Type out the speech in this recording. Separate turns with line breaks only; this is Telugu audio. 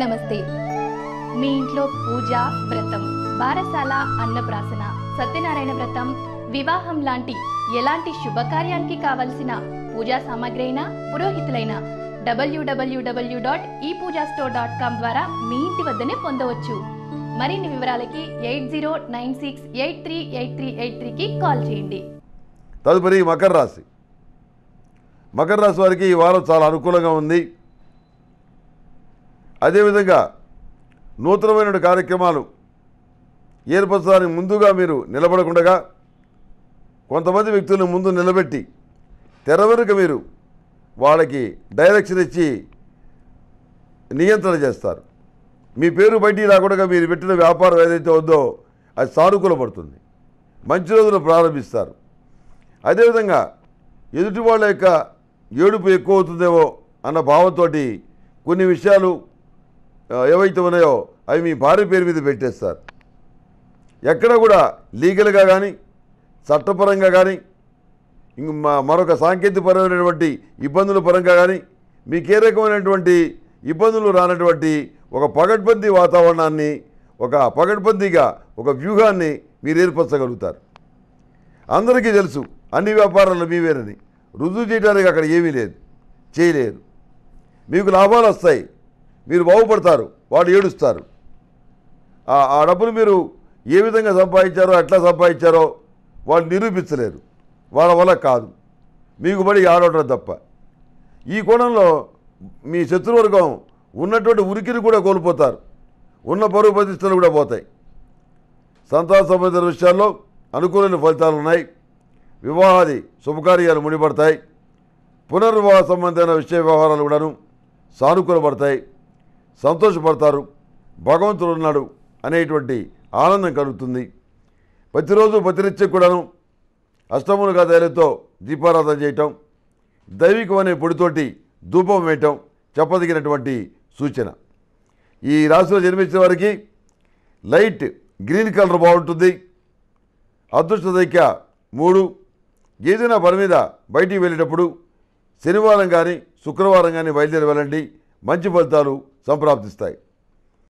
నమస్తే. మీ ఇంట్లో పూజ వ్రతం బారసాల అన్నప్రాసన సత్యనారాయణ వ్రతం వివాహం లాంటి ఎలాంటి శుభకార్యానికి కావలసిన పూజా సామాగ్రి అయినా పురోహితులైన డబ్ల్యూడబ్ల్యూడబ్ల్యూ డాట్ ఈ పూజా స్టోర్ డాట్ కామ్ ద్వారా మీ ఇంటి వద్దనే పొందవచ్చు. మరిన్ని వివరాలకి eight zero nine six eight three eight three eight త్రీకి కాల్ చేయండి.
తదుపరి మకర రాశి. మకర రాశి వారికి ఈ వారం చాలా అనుకూలంగా ఉంది. అదేవిధంగా నూతనమైన కార్యక్రమాలు ఏర్పరచడానికి ముందుగా మీరు నిలబడకుండగా కొంతమంది వ్యక్తులను ముందు నిలబెట్టి తెర వెనుక మీరు వాళ్ళకి డైరెక్షన్ ఇచ్చి నియంత్రణ చేస్తారు. మీ పేరు బయటికి రాకుండా మీరు పెట్టిన వ్యాపారం ఏదైతే ఉందో అది సానుకూలపడుతుంది. మంచి రోజులు ప్రారంభిస్తారు. అదేవిధంగా ఎదుటి వాళ్ళ యొక్క ఏడుపు ఎక్కువ అవుతుందేమో అన్న భావంతో కొన్ని విషయాలు ఏవైతే ఉన్నాయో అవి మీ భార్య పేరు మీద పెట్టేస్తారు. ఎక్కడ కూడా లీగల్గా కానీ చట్టపరంగా కానీ ఇంక మరొక సాంకేతికపరమైనటువంటి ఇబ్బందుల పరంగా కానీ మీకు ఏ రకమైనటువంటి ఇబ్బందులు రానటువంటి ఒక పగడ్బందీ వాతావరణాన్ని ఒక పగడ్బందీగా ఒక వ్యూహాన్ని మీరు ఏర్పరచగలుగుతారు. అందరికీ తెలుసు అన్ని వ్యాపారాలు మీవేనని రుజువు చేయడానికి అక్కడ ఏమీ లేదు చేయలేరు. మీకు లాభాలు వస్తాయి మీరు బాగుపడతారు వాడు ఏడుస్తారు. ఆ- డబ్బులు మీరు ఏ విధంగా సంపాదించారో ఎట్లా సంపాదించారో వాళ్ళు నిరూపించలేరు. వాళ్ళ వల్ల కాదు. మీకు బడి ఆడటం తప్ప. ఈ కోణంలో మీ శత్రువర్గం ఉన్నటువంటి ఉనికిని కూడా కోల్పోతారు. ఉన్న పరువు ప్రతిష్టలు కూడా పోతాయి. సంతాన సంబంధిత విషయాల్లో అనుకూలమైన ఫలితాలు ఉన్నాయి. వివాహాది శుభకార్యాలు ముడిపడతాయి. పునర్వివాహ సంబంధమైన విషయ వ్యవహారాలు కూడాను సానుకూలపడతాయి. సంతోషపడతారు. భగవంతుడు ఉన్నాడు అనేటువంటి ఆనందం కలుగుతుంది. ప్రతిరోజు ప్రతినిత్యం కూడాను అష్టములుగా తైలతో దీపారాధన చేయటం దైవికం అనే పొడితోటి ధూపం వేయటం చెప్పదగినటువంటి సూచన. ఈ రాశిలో జన్మించిన వారికి లైట్ గ్రీన్ కలర్ బాగుంటుంది. అదృష్ట దైక్య మూడు. ఏదైనా పని మీద బయటికి వెళ్ళేటప్పుడు శనివారం కానీ శుక్రవారం కానీ బయలుదేరి వెళ్ళండి. మంచి ఫలితాలు సంప్రాప్తిస్తాయి.